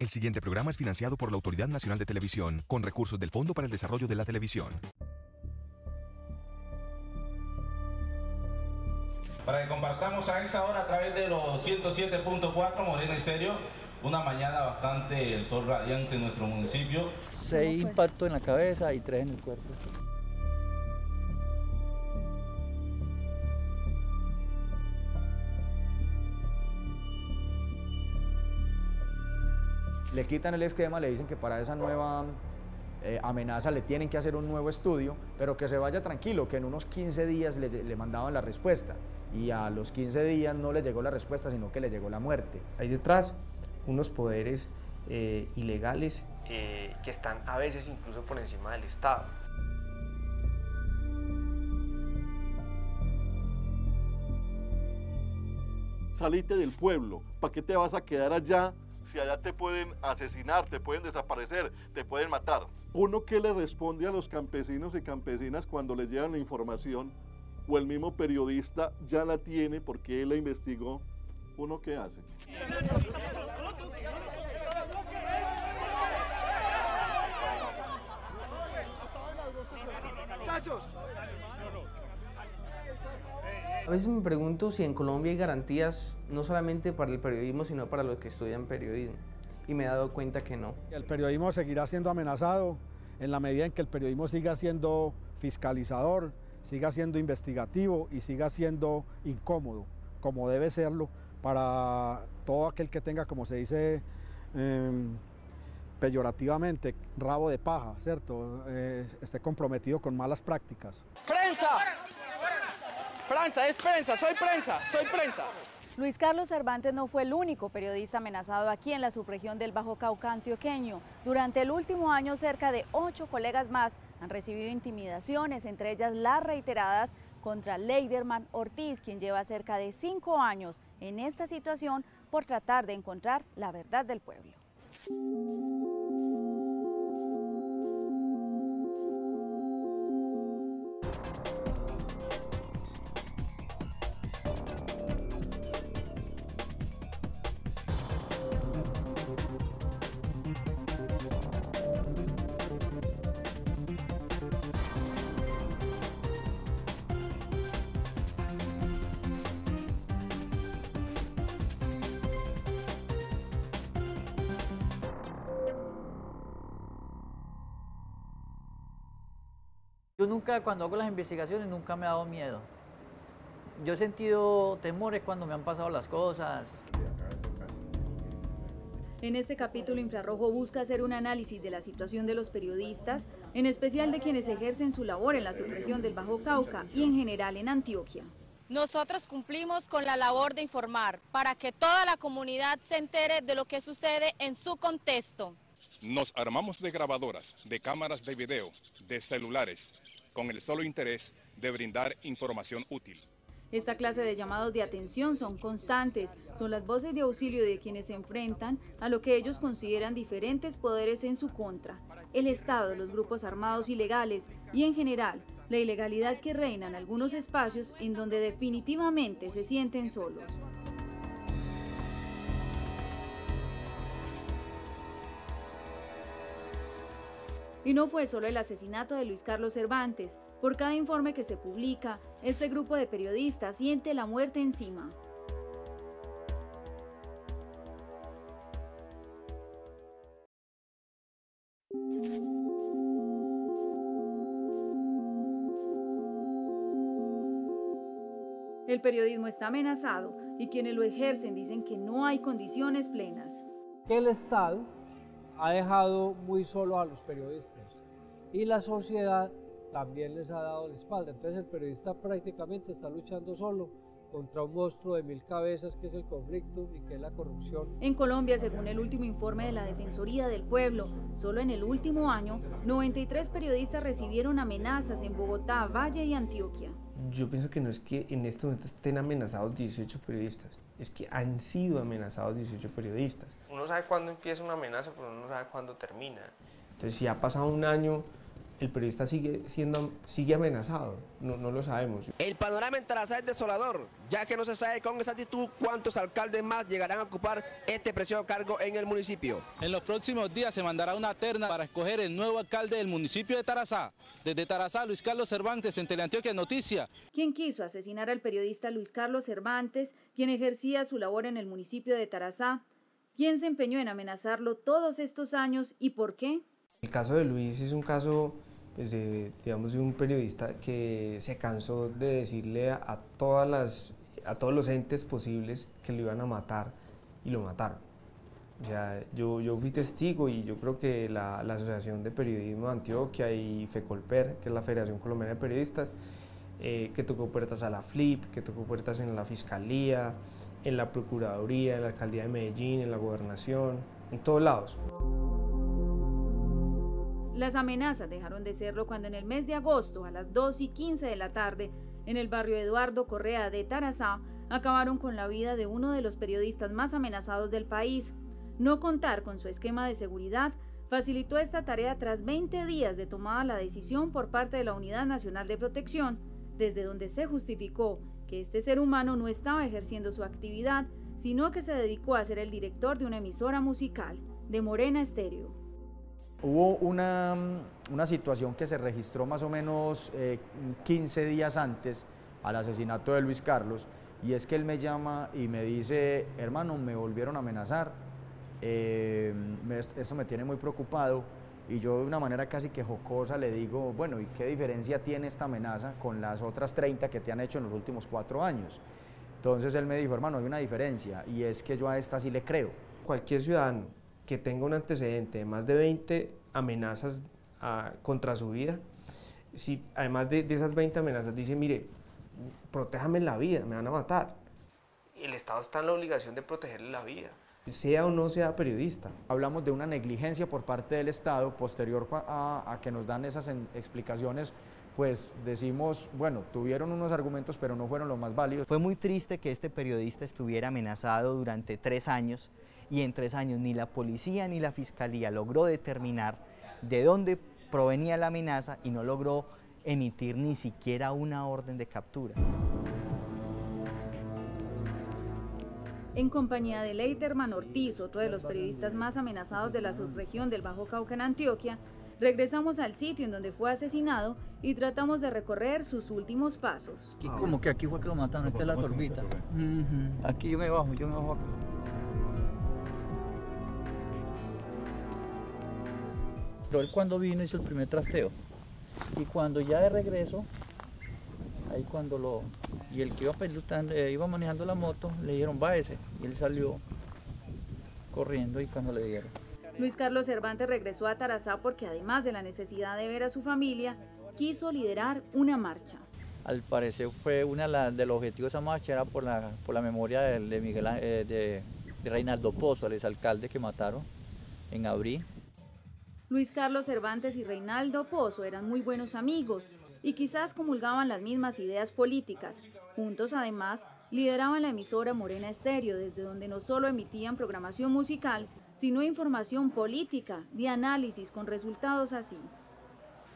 El siguiente programa es financiado por la Autoridad Nacional de Televisión, con recursos del Fondo para el Desarrollo de la Televisión. Para que compartamos a esa hora a través de los 107.4 Morena y Serio, una mañana bastante el sol radiante en nuestro municipio. Seis impactos en la cabeza y tres en el cuerpo. Le quitan el esquema, le dicen que para esa nueva eh, amenaza le tienen que hacer un nuevo estudio, pero que se vaya tranquilo, que en unos 15 días le, mandaban la respuesta. Y a los 15 días no le llegó la respuesta, sino que le llegó la muerte. Hay detrás unos poderes eh, ilegales eh, que están a veces incluso por encima del Estado. Salite del pueblo, ¿para qué te vas a quedar allá si allá te pueden asesinar, te pueden desaparecer, te pueden matar. Uno que le responde a los campesinos y campesinas cuando les llegan la información, o el mismo periodista ya la tiene porque él la investigó, ¿uno qué hace? A veces me pregunto si en Colombia hay garantías no solamente para el periodismo, sino para los que estudian periodismo. Y me he dado cuenta que no. El periodismo seguirá siendo amenazado en la medida en que el periodismo siga siendo fiscalizador, siga siendo investigativo y siga siendo incómodo, como debe serlo para todo aquel que tenga, como se dice em, peyorativamente, rabo de paja, ¿cierto? Eh, esté comprometido con malas prácticas. ¡Prensa! Prensa, es prensa, soy prensa, soy prensa. Luis Carlos Cervantes no fue el único periodista amenazado aquí en la subregión del Bajo Cauca antioqueño. Durante el último año, cerca de ocho colegas más han recibido intimidaciones, entre ellas las reiteradas contra Leiderman Ortiz, quien lleva cerca de cinco años en esta situación por tratar de encontrar la verdad del pueblo. Yo nunca, cuando hago las investigaciones, nunca me ha dado miedo. Yo he sentido temores cuando me han pasado las cosas. En este capítulo, Infrarrojo busca hacer un análisis de la situación de los periodistas, en especial de quienes ejercen su labor en la subregión del Bajo Cauca y en general en Antioquia. Nosotros cumplimos con la labor de informar para que toda la comunidad se entere de lo que sucede en su contexto. Nos armamos de grabadoras, de cámaras de video, de celulares, con el solo interés de brindar información útil. Esta clase de llamados de atención son constantes, son las voces de auxilio de quienes se enfrentan a lo que ellos consideran diferentes poderes en su contra, el Estado, los grupos armados ilegales y en general la ilegalidad que reina en algunos espacios en donde definitivamente se sienten solos. Y no fue solo el asesinato de Luis Carlos Cervantes. Por cada informe que se publica, este grupo de periodistas siente la muerte encima. El periodismo está amenazado y quienes lo ejercen dicen que no hay condiciones plenas. El Estado ha dejado muy solo a los periodistas y la sociedad también les ha dado la espalda. Entonces el periodista prácticamente está luchando solo contra un monstruo de mil cabezas que es el conflicto y que es la corrupción. En Colombia, según el último informe de la Defensoría del Pueblo, solo en el último año, 93 periodistas recibieron amenazas en Bogotá, Valle y Antioquia. Yo pienso que no es que en este momento estén amenazados 18 periodistas, es que han sido amenazados 18 periodistas. Uno sabe cuándo empieza una amenaza, pero uno no sabe cuándo termina. Entonces, si ha pasado un año el periodista sigue, siendo, sigue amenazado, no, no lo sabemos. El panorama en Tarazá es desolador, ya que no se sabe con exactitud cuántos alcaldes más llegarán a ocupar este precioso cargo en el municipio. En los próximos días se mandará una terna para escoger el nuevo alcalde del municipio de Tarazá. Desde Tarazá, Luis Carlos Cervantes, en Teleantioquia Noticia. ¿Quién quiso asesinar al periodista Luis Carlos Cervantes, quien ejercía su labor en el municipio de Tarazá? ¿Quién se empeñó en amenazarlo todos estos años y por qué? El caso de Luis es un caso pues, de, digamos, de un periodista que se cansó de decirle a, todas las, a todos los entes posibles que lo iban a matar y lo mataron. O sea, yo, yo fui testigo y yo creo que la, la, Asociación de Periodismo de Antioquia y FECOLPER, que es la Federación Colombiana de Periodistas, eh, que tocó puertas a la FLIP, que tocó puertas en la Fiscalía, en la Procuraduría, en la Alcaldía de Medellín, en la Gobernación, en todos lados. Las amenazas dejaron de serlo cuando en el mes de agosto, a las 2 y 15 de la tarde, en el barrio Eduardo Correa de Tarazá, acabaron con la vida de uno de los periodistas más amenazados del país. No contar con su esquema de seguridad facilitó esta tarea tras 20 días de tomada la decisión por parte de la Unidad Nacional de Protección, desde donde se justificó que este ser humano no estaba ejerciendo su actividad, sino que se dedicó a ser el director de una emisora musical, de Morena Estéreo. Hubo una, una, situación que se registró más o menos 15 eh, días antes al asesinato de Luis Carlos, y es que él me llama y me dice, hermano, me volvieron a amenazar, eh, eso me tiene muy preocupado, y yo de una manera casi que jocosa le digo, bueno, ¿y qué diferencia tiene esta amenaza con las otras 30 que te han hecho en los últimos cuatro años? Entonces él me dijo, hermano, hay una diferencia, y es que yo a esta sí le creo. Cualquier ciudadano que tenga un antecedente de más de 20 amenazas ah, contra su vida, si además de, esas 20 amenazas dice, mire, protéjame la vida, me van a matar. El Estado está en la obligación de protegerle la vida, sea o no sea periodista. Hablamos de una negligencia por parte del Estado posterior a, a que nos dan esas explicaciones pues decimos, bueno, tuvieron unos argumentos, pero no fueron los más válidos. Fue muy triste que este periodista estuviera amenazado durante tres años y en tres años ni la policía ni la fiscalía logró determinar de dónde provenía la amenaza y no logró emitir ni siquiera una orden de captura. En compañía de Leiterman Ortiz, otro de los periodistas más amenazados de la subregión del Bajo Cauca en Antioquia, regresamos al sitio en donde fue asesinado y tratamos de recorrer sus últimos pasos. como que aquí fue que lo mataron, esta es la torbita. Aquí yo me bajo, yo me bajo acá. Pero él cuando vino hizo el primer trasteo. Y cuando ya de regreso, ahí cuando lo... Y el que iba, eh, iba manejando la moto, le dijeron, ese Y él salió corriendo y cuando le dieron. Luis Carlos Cervantes regresó a Tarazá porque además de la necesidad de ver a su familia, quiso liderar una marcha. Al parecer fue una de los objetivos de esa marcha era por la, por la memoria de, Miguel, eh, de, de Reinaldo Pozo, el exalcalde que mataron en abril. Luis Carlos Cervantes y Reinaldo Pozo eran muy buenos amigos y quizás comulgaban las mismas ideas políticas. Juntos, además, lideraban la emisora Morena Estéreo, desde donde no solo emitían programación musical, sino información política, de análisis con resultados así.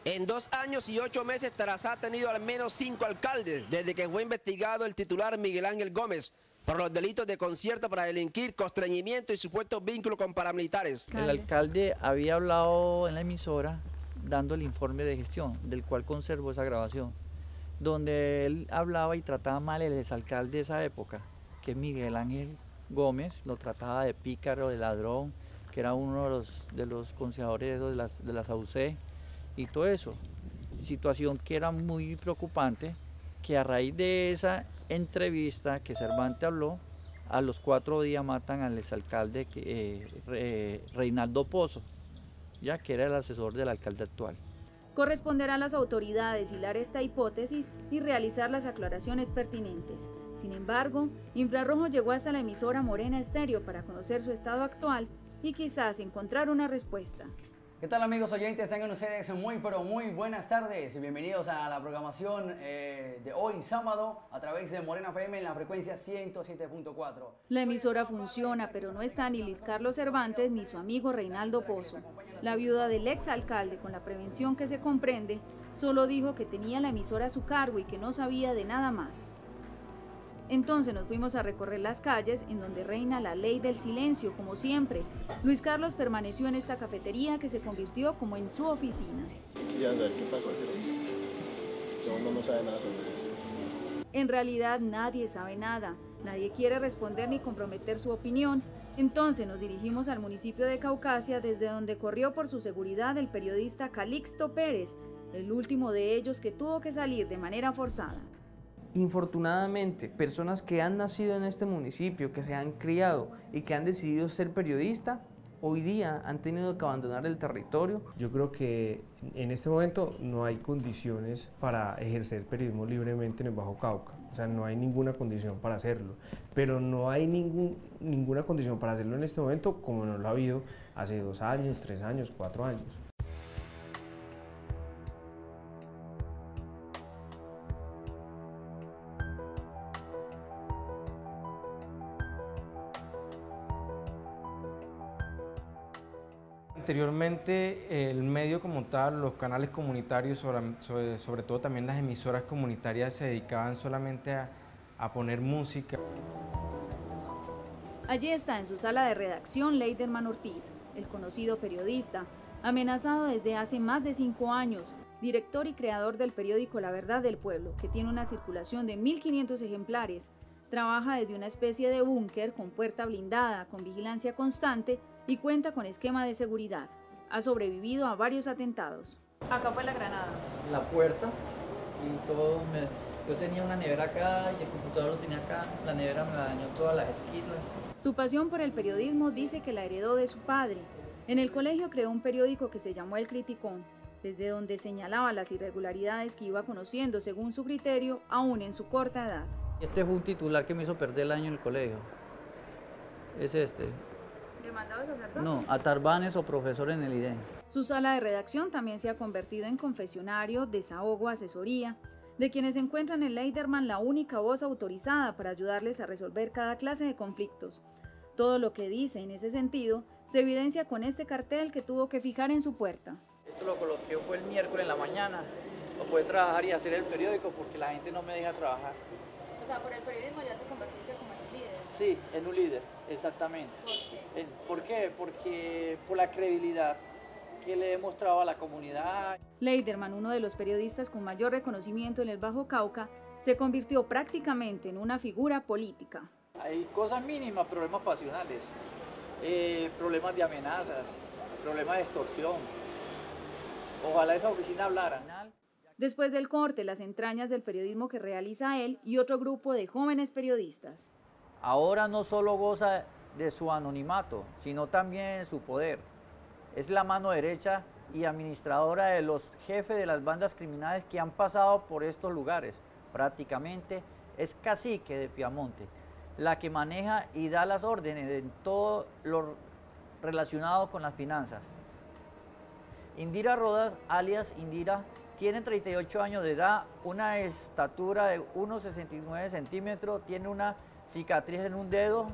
En dos años y ocho meses, Tarazá ha tenido al menos cinco alcaldes, desde que fue investigado el titular Miguel Ángel Gómez, por los delitos de concierto para delinquir, constreñimiento y supuesto vínculo con paramilitares. El alcalde había hablado en la emisora dando el informe de gestión, del cual conservo esa grabación, donde él hablaba y trataba mal el exalcalde de esa época, que Miguel Ángel Gómez, lo trataba de pícaro, de ladrón, que era uno de los, de los concejadores de las, de las AUC y todo eso. Situación que era muy preocupante, que a raíz de esa entrevista que Cervantes habló, a los cuatro días matan al exalcalde eh, Reinaldo Pozo, ya que era el asesor del alcalde actual. Corresponderá a las autoridades hilar esta hipótesis y realizar las aclaraciones pertinentes. Sin embargo, Infrarrojo llegó hasta la emisora Morena Estéreo para conocer su estado actual y quizás encontrar una respuesta. ¿Qué tal amigos oyentes? Tengan ustedes muy pero muy buenas tardes y bienvenidos a la programación eh, de hoy sábado a través de Morena FM en la frecuencia 107.4. La emisora funciona, pero no está ni Luis Carlos Cervantes ni su amigo Reinaldo Pozo. La viuda del ex alcalde, con la prevención que se comprende, solo dijo que tenía la emisora a su cargo y que no sabía de nada más. Entonces nos fuimos a recorrer las calles en donde reina la ley del silencio, como siempre. Luis Carlos permaneció en esta cafetería que se convirtió como en su oficina. qué pasó. no sabe nada sobre eso. En realidad nadie sabe nada, nadie quiere responder ni comprometer su opinión. Entonces nos dirigimos al municipio de Caucasia, desde donde corrió por su seguridad el periodista Calixto Pérez, el último de ellos que tuvo que salir de manera forzada. Infortunadamente, personas que han nacido en este municipio, que se han criado y que han decidido ser periodista, hoy día han tenido que abandonar el territorio. Yo creo que en este momento no hay condiciones para ejercer periodismo libremente en el Bajo Cauca. O sea, no hay ninguna condición para hacerlo. Pero no hay ningún, ninguna condición para hacerlo en este momento como no lo ha habido hace dos años, tres años, cuatro años. Anteriormente el medio como tal, los canales comunitarios, sobre, todo también las emisoras comunitarias se dedicaban solamente a, a poner música. Allí está en su sala de redacción Leiderman Ortiz, el conocido periodista, amenazado desde hace más de cinco años, director y creador del periódico La Verdad del Pueblo, que tiene una circulación de 1.500 ejemplares, trabaja desde una especie de búnker con puerta blindada, con vigilancia constante y cuenta con esquema de seguridad. Ha sobrevivido a varios atentados. Acá fue la granada. La puerta y todo. yo tenía una nevera acá y el computador lo tenía acá. La nevera me dañó todas las esquinas. Su pasión por el periodismo dice que la heredó de su padre. En el colegio creó un periódico que se llamó El Criticón, desde donde señalaba las irregularidades que iba conociendo según su criterio, aún en su corta edad. Este fue un titular que me hizo perder el año en el colegio. Es este. ¿Demandado sacerdote? No, atarbanes o profesor en el IDE. Su sala de redacción también se ha convertido en confesionario, desahogo, asesoría, de quienes encuentran en Leiderman la única voz autorizada para ayudarles a resolver cada clase de conflictos. Todo lo que dice en ese sentido se evidencia con este cartel que tuvo que fijar en su puerta. Esto lo coloqué fue el miércoles en la mañana. No pude trabajar y hacer el periódico porque la gente no me deja trabajar. O sea, por el periodismo ya te convertiste como en un líder. Sí, en un líder, exactamente. ¿Por qué? Porque por la credibilidad que le he mostrado a la comunidad. Leiderman, uno de los periodistas con mayor reconocimiento en el Bajo Cauca, se convirtió prácticamente en una figura política. Hay cosas mínimas, problemas pasionales, eh, problemas de amenazas, problemas de extorsión. Ojalá esa oficina hablara. Después del corte, las entrañas del periodismo que realiza él y otro grupo de jóvenes periodistas. Ahora no solo goza de su anonimato, sino también de su poder. Es la mano derecha y administradora de los jefes de las bandas criminales que han pasado por estos lugares. Prácticamente es cacique de Piamonte, la que maneja y da las órdenes en todo lo relacionado con las finanzas. Indira Rodas, alias Indira, tiene 38 años de edad, una estatura de 1,69 centímetros, tiene una cicatriz en un dedo.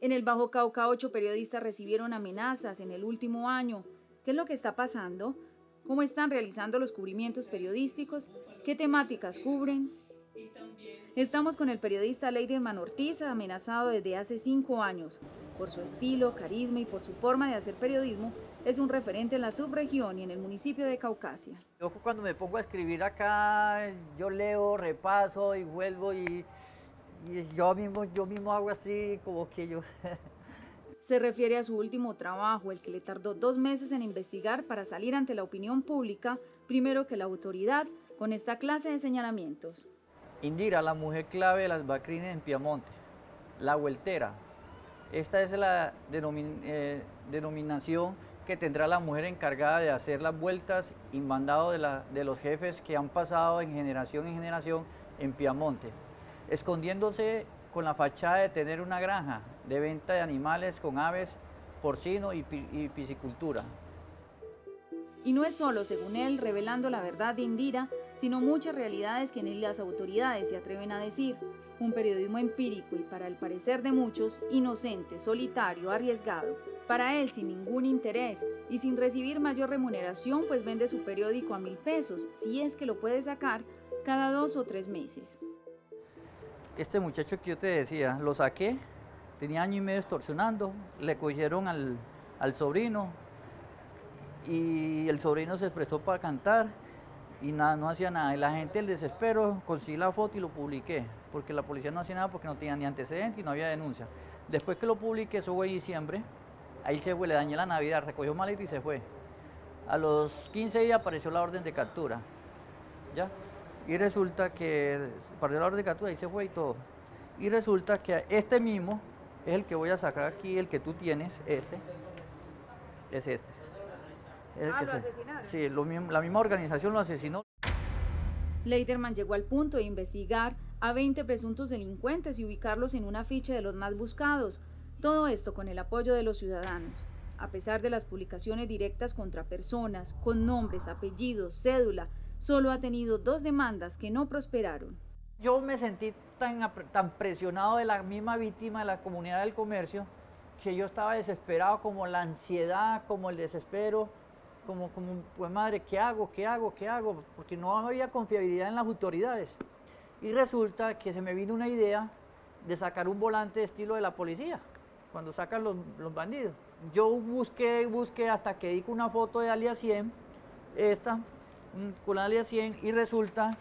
En el Bajo Cauca, ocho periodistas recibieron amenazas en el último año. ¿Qué es lo que está pasando? ¿Cómo están realizando los cubrimientos periodísticos? ¿Qué temáticas cubren? Estamos con el periodista Leiderman Ortiz, amenazado desde hace cinco años. Por su estilo, carisma y por su forma de hacer periodismo, es un referente en la subregión y en el municipio de Caucasia. Yo cuando me pongo a escribir acá, yo leo, repaso y vuelvo y, yo, mismo, yo mismo hago así como que yo... Se refiere a su último trabajo, el que le tardó dos meses en investigar para salir ante la opinión pública, primero que la autoridad, con esta clase de señalamientos. Indira, la mujer clave de las Bacrines en Piamonte, la vueltera. Esta es la eh, denominación que tendrá la mujer encargada de hacer las vueltas y mandado de, los jefes que han pasado en generación en generación en Piamonte, escondiéndose con la fachada de tener una granja de venta de animales con aves, porcino y, y piscicultura. Y no es solo, según él, revelando la verdad de Indira, sino muchas realidades que ni las autoridades se atreven a decir. Un periodismo empírico y para el parecer de muchos, inocente, solitario, arriesgado. Para él sin ningún interés y sin recibir mayor remuneración, pues vende su periódico a mil pesos, si es que lo puede sacar, cada dos o tres meses. Este muchacho que yo te decía, lo saqué, tenía año y medio extorsionando, le cogieron al, al sobrino y el sobrino se expresó para cantar y nada, no hacía nada. Y la gente, el desespero, conseguí la foto y lo publiqué, porque la policía no hacía nada porque no tenía ni antecedentes y no había denuncia. Después que lo publiqué, eso fue en diciembre, ahí se fue, le dañé la Navidad, recogió maleta y se fue. A los 15 días apareció la orden de captura, ¿ya? Y resulta que apareció la orden de captura y se fue y todo. Y resulta que este mismo es el que voy a sacar aquí, el que tú tienes, este, es este. Ah, que ¿lo se- asesinaron? Sí, lo la misma organización lo asesinó. Leiderman llegó al punto de investigar a 20 presuntos delincuentes y ubicarlos en un afiche de los más buscados. Todo esto con el apoyo de los ciudadanos. A pesar de las publicaciones directas contra personas, con nombres, apellidos, cédula, solo ha tenido dos demandas que no prosperaron. Yo me sentí tan, tan presionado de la misma víctima de la comunidad del comercio que yo estaba desesperado como la ansiedad, como el desespero, como, como pues madre, ¿qué hago? ¿Qué hago? ¿Qué hago? Porque no había confiabilidad en las autoridades. Y resulta que se me vino una idea de sacar un volante de estilo de la policía, cuando sacan los, los bandidos. Yo busqué, busqué hasta que di con una foto de alias 100, esta, mm, con alias 100, y resulta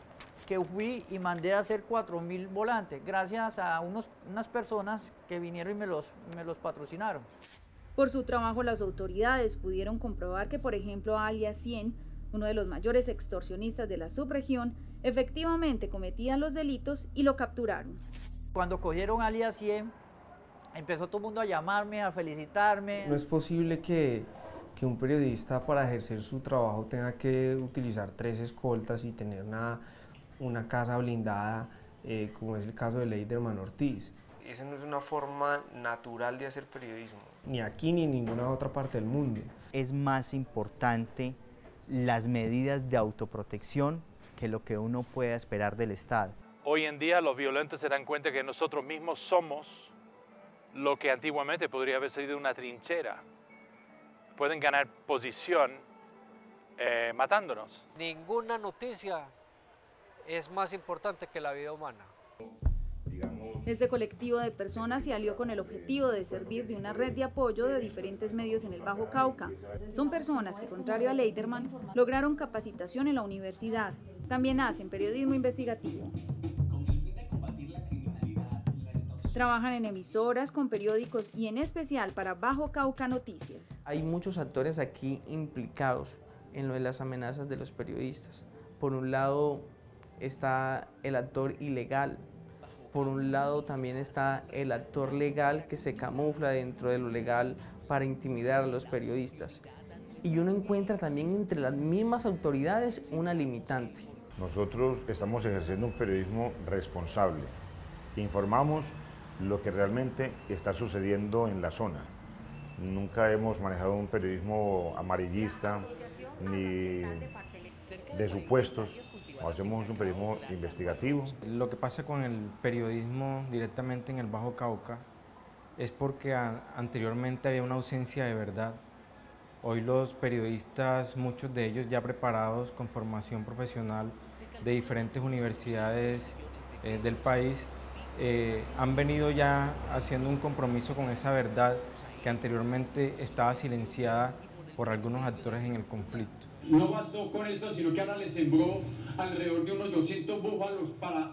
que fui y mandé a hacer 4.000 volantes, gracias a unos, unas personas que vinieron y me los, me los patrocinaron. Por su trabajo, las autoridades pudieron comprobar que, por ejemplo, alias 100, uno de los mayores extorsionistas de la subregión, efectivamente cometía los delitos y lo capturaron. Cuando cogieron alias 100, empezó todo el mundo a llamarme, a felicitarme. No es posible que, que un periodista para ejercer su trabajo tenga que utilizar tres escoltas y tener una, una casa blindada, eh, como es el caso de Leiderman Ortiz. Esa no es una forma natural de hacer periodismo, ni aquí ni en ninguna otra parte del mundo. Es más importante las medidas de autoprotección que lo que uno pueda esperar del Estado. Hoy en día los violentos se dan cuenta que nosotros mismos somos lo que antiguamente podría haber sido una trinchera. Pueden ganar posición eh, matándonos. Ninguna noticia es más importante que la vida humana. Este colectivo de personas se alió con el objetivo de servir de una red de apoyo de diferentes medios en el Bajo Cauca. Son personas que, contrario a Leiderman, lograron capacitación en la universidad. También hacen periodismo investigativo. Trabajan en emisoras, con periódicos y en especial para Bajo Cauca Noticias. Hay muchos actores aquí implicados en lo de las amenazas de los periodistas. Por un lado está el actor ilegal, por un lado también está el actor legal que se camufla dentro de lo legal para intimidar a los periodistas. Y uno encuentra también entre las mismas autoridades una limitante. Nosotros estamos ejerciendo un periodismo responsable. Informamos lo que realmente está sucediendo en la zona. Nunca hemos manejado un periodismo amarillista ni de supuestos. Hacemos un periodismo investigativo. Lo que pasa con el periodismo directamente en el Bajo Cauca es porque a- anteriormente había una ausencia de verdad. Hoy los periodistas, muchos de ellos ya preparados con formación profesional de diferentes universidades eh, del país, eh, han venido ya haciendo un compromiso con esa verdad que anteriormente estaba silenciada por algunos actores en el conflicto. No bastó con esto, sino que ahora le sembró alrededor de unos 200 búfalos para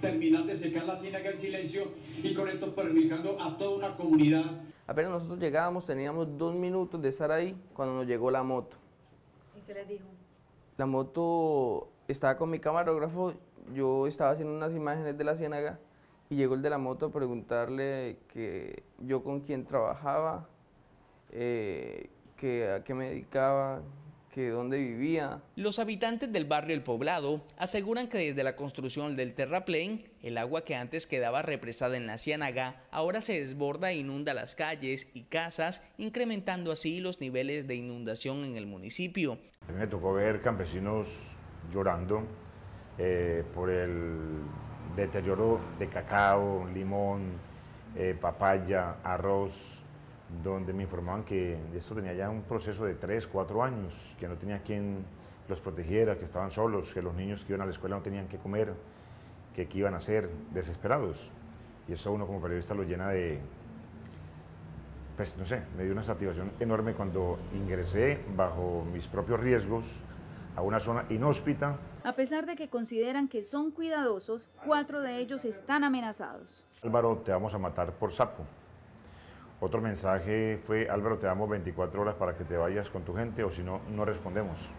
terminar de secar la ciénaga del silencio y con esto perjudicando a toda una comunidad. Apenas nosotros llegábamos, teníamos dos minutos de estar ahí cuando nos llegó la moto. ¿Y qué les dijo? La moto estaba con mi camarógrafo, yo estaba haciendo unas imágenes de la ciénaga y llegó el de la moto a preguntarle que yo con quién trabajaba, eh, que a qué me dedicaba, que dónde vivía. Los habitantes del barrio El Poblado aseguran que desde la construcción del terraplén, el agua que antes quedaba represada en la ciénaga ahora se desborda e inunda las calles y casas, incrementando así los niveles de inundación en el municipio. A mí me tocó ver campesinos llorando eh, por el deterioro de cacao, limón, eh, papaya, arroz, donde me informaban que esto tenía ya un proceso de 3, 4 años, que no tenía quien los protegiera, que estaban solos, que los niños que iban a la escuela no tenían que comer, que qué iban a hacer, desesperados. Y eso uno como periodista lo llena de, pues no sé, me dio una satisfacción enorme cuando ingresé bajo mis propios riesgos a una zona inhóspita. A pesar de que consideran que son cuidadosos, cuatro de ellos están amenazados. Álvaro, te vamos a matar por sapo. Otro mensaje fue, Álvaro, te damos 24 horas para que te vayas con tu gente o si no, no respondemos.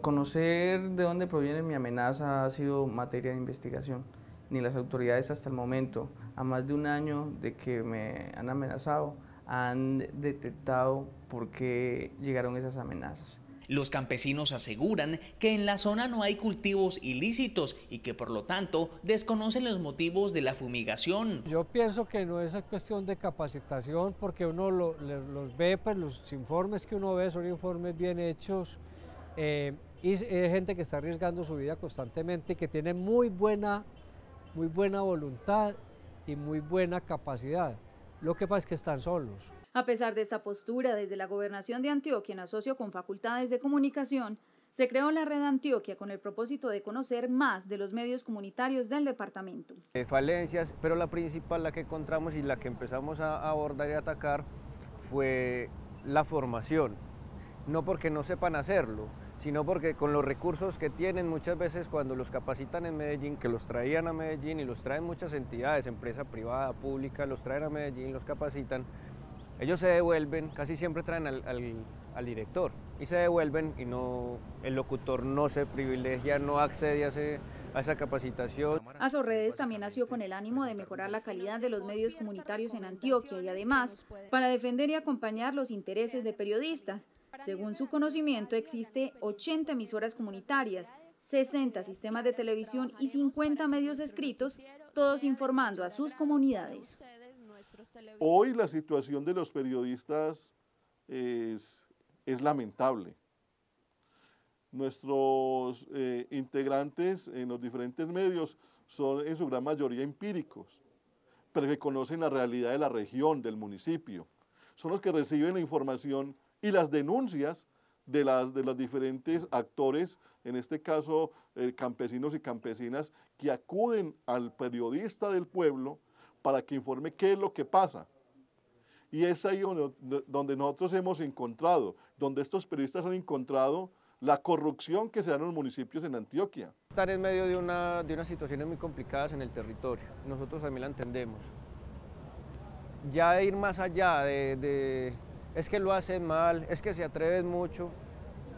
Conocer de dónde proviene mi amenaza ha sido materia de investigación. Ni las autoridades hasta el momento, a más de un año de que me han amenazado, han detectado por qué llegaron esas amenazas. Los campesinos aseguran que en la zona no hay cultivos ilícitos y que por lo tanto desconocen los motivos de la fumigación. Yo pienso que no es cuestión de capacitación porque uno los ve, pues los informes que uno ve son informes bien hechos eh, y es gente que está arriesgando su vida constantemente y que tiene muy buena, muy buena voluntad y muy buena capacidad. Lo que pasa es que están solos. A pesar de esta postura, desde la gobernación de Antioquia, en asocio con facultades de comunicación, se creó la red Antioquia con el propósito de conocer más de los medios comunitarios del departamento. falencias, pero la principal, la que encontramos y la que empezamos a abordar y atacar fue la formación. No porque no sepan hacerlo, sino porque con los recursos que tienen muchas veces cuando los capacitan en Medellín, que los traían a Medellín y los traen muchas entidades, empresa privada, pública, los traen a Medellín, los capacitan, ellos se devuelven, casi siempre traen al, director y se devuelven y no, el locutor no se privilegia, no accede a, a esa capacitación. Asorredes también nació con el ánimo de mejorar la calidad de los medios comunitarios en Antioquia y además para defender y acompañar los intereses de periodistas. Según su conocimiento existe 80 emisoras comunitarias, 60 sistemas de televisión y 50 medios escritos, todos informando a sus comunidades. Hoy la situación de los periodistas es, lamentable. Nuestros eh, integrantes en los diferentes medios son en su gran mayoría empíricos, pero que conocen la realidad de la región, del municipio. Son los que reciben la información y las denuncias de, las, de los diferentes actores, en este caso eh, campesinos y campesinas, que acuden al periodista del pueblo para que informe qué es lo que pasa. Y es ahí donde, nosotros hemos encontrado, donde estos periodistas han encontrado la corrupción que se da en los municipios en Antioquia. Estar en medio de, una, de unas situaciones muy complicadas en el territorio, nosotros también la entendemos. Ya de ir más allá de, de es que lo hacen mal, es que se atreven mucho,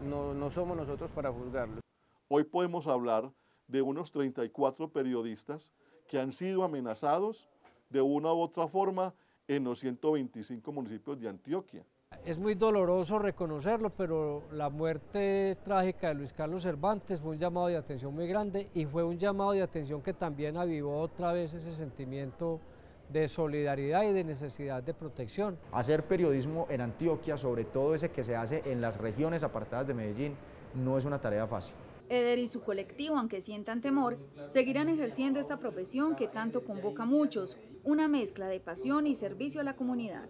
no, no somos nosotros para juzgarlo. Hoy podemos hablar de unos 34 periodistas que han sido amenazados de una u otra forma en los 125 municipios de Antioquia. Es muy doloroso reconocerlo, pero la muerte trágica de Luis Carlos Cervantes fue un llamado de atención muy grande y fue un llamado de atención que también avivó otra vez ese sentimiento de solidaridad y de necesidad de protección. Hacer periodismo en Antioquia, sobre todo ese que se hace en las regiones apartadas de Medellín, no es una tarea fácil. Eder y su colectivo, aunque sientan temor, seguirán ejerciendo esta profesión que tanto convoca a muchos, una mezcla de pasión y servicio a la comunidad.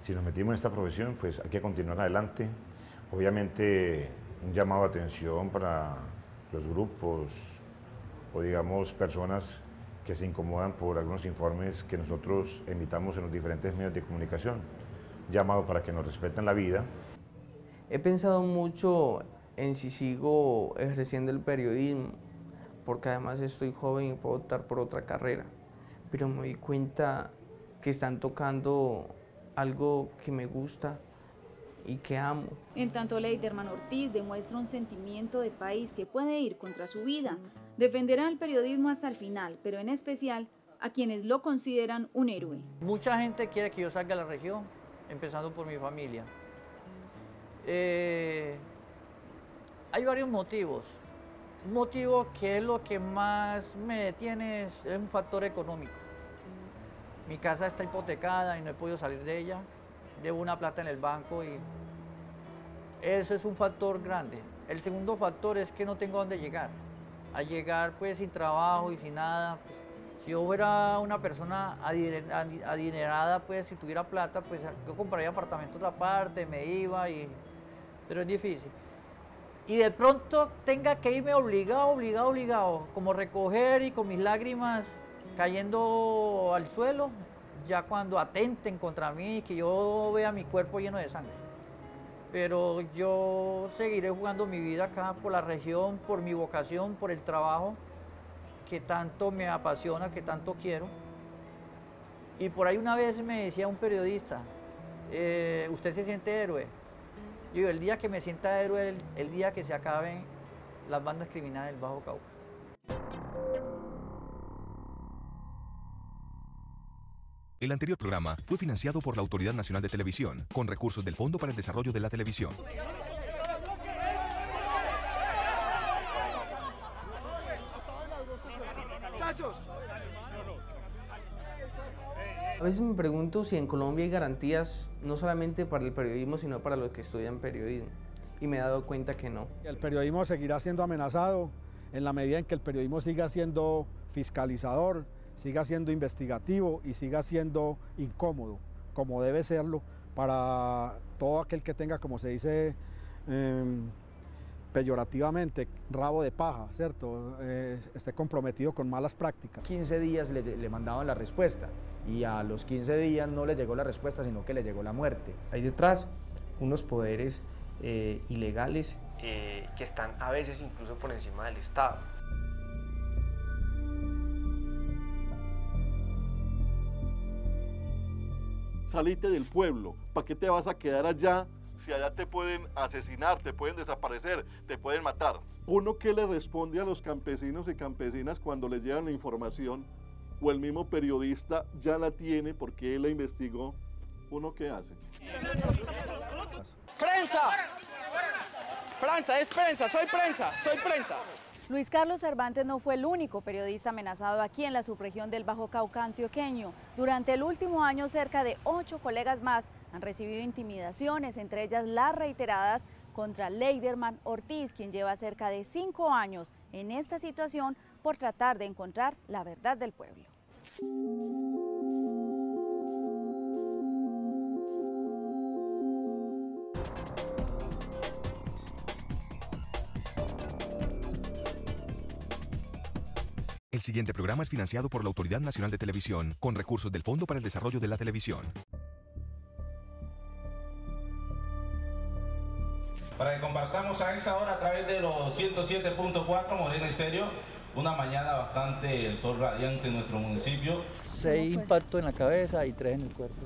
Si nos metimos en esta profesión, pues hay que continuar adelante. Obviamente, un llamado de atención para los grupos o, digamos, personas que se incomodan por algunos informes que nosotros emitamos en los diferentes medios de comunicación. Llamado para que nos respeten la vida. He pensado mucho en si sigo ejerciendo el periodismo, porque además estoy joven y puedo optar por otra carrera. Pero me di cuenta que están tocando algo que me gusta y que amo. En tanto, Leiderman Ortiz demuestra un sentimiento de país que puede ir contra su vida. Defenderá el periodismo hasta el final, pero en especial a quienes lo consideran un héroe. Mucha gente quiere que yo salga a la región, empezando por mi familia. Eh, hay varios motivos. Un motivo que es lo que más me detiene es, es un factor económico. Mi casa está hipotecada y no he podido salir de ella. Debo una plata en el banco y eso es un factor grande. El segundo factor es que no tengo dónde llegar. A llegar pues sin trabajo y sin nada. pues, si yo fuera una persona adine- adi- adinerada, pues si tuviera plata, pues yo compraría apartamentos aparte, me iba y... Pero es difícil. Y de pronto tenga que irme obligado, obligado, obligado, como recoger y con mis lágrimas cayendo al suelo, ya cuando atenten contra mí, que yo vea mi cuerpo lleno de sangre. Pero yo seguiré jugando mi vida acá por la región, por mi vocación, por el trabajo que tanto me apasiona, que tanto quiero. Y por ahí una vez me decía un periodista, eh, usted se siente héroe. Yo digo, el día que me sienta héroe, el, el día que se acaben las bandas criminales del Bajo Cauca. El anterior programa fue financiado por la Autoridad Nacional de Televisión con recursos del Fondo para el Desarrollo de la Televisión. A veces me pregunto si en Colombia hay garantías no solamente para el periodismo, sino para los que estudian periodismo. Y me he dado cuenta que no. El periodismo seguirá siendo amenazado en la medida en que el periodismo siga siendo fiscalizador, siga siendo investigativo y siga siendo incómodo, como debe serlo para todo aquel que tenga, como se dice em, peyorativamente, rabo de paja, ¿cierto? Eh, esté comprometido con malas prácticas. 15 días le, le mandaban la respuesta y a los 15 días no le llegó la respuesta, sino que le llegó la muerte. Hay detrás unos poderes eh, ilegales eh, que están a veces incluso por encima del Estado. Salite del pueblo. ¿Para qué te vas a quedar allá si allá te pueden asesinar, te pueden desaparecer, te pueden matar? ¿Uno qué le responde a los campesinos y campesinas cuando les llegan la información o el mismo periodista ya la tiene porque él la investigó? ¿Uno qué hace? ¡Prensa! ¡Prensa! ¡Es prensa! ¡Soy prensa! ¡Soy prensa! Luis Carlos Cervantes no fue el único periodista amenazado aquí en la subregión del Bajo Cauca antioqueño. Durante el último año, cerca de ocho colegas más han recibido intimidaciones, entre ellas las reiteradas contra Leiderman Ortiz, quien lleva cerca de cinco años en esta situación por tratar de encontrar la verdad del pueblo. El siguiente programa es financiado por la Autoridad Nacional de Televisión con recursos del Fondo para el Desarrollo de la Televisión. Para que compartamos a esa hora a través de los 107.4 Morena y Serio, una mañana bastante el sol radiante en nuestro municipio. Seis impactos en la cabeza y tres en el cuerpo.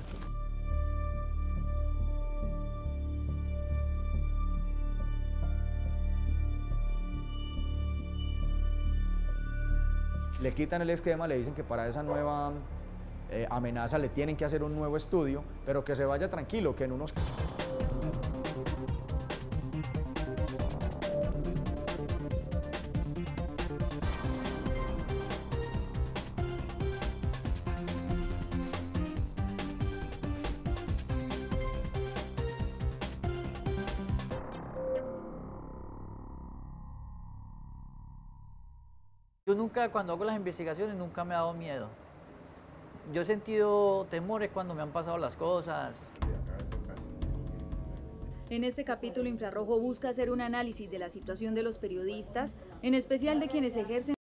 Le quitan el esquema, le dicen que para esa nueva eh, amenaza le tienen que hacer un nuevo estudio, pero que se vaya tranquilo, que en unos... cuando hago las investigaciones, nunca me ha dado miedo. Yo he sentido temores cuando me han pasado las cosas. En este capítulo, Infrarrojo busca hacer un análisis de la situación de los periodistas, en especial de quienes ejercen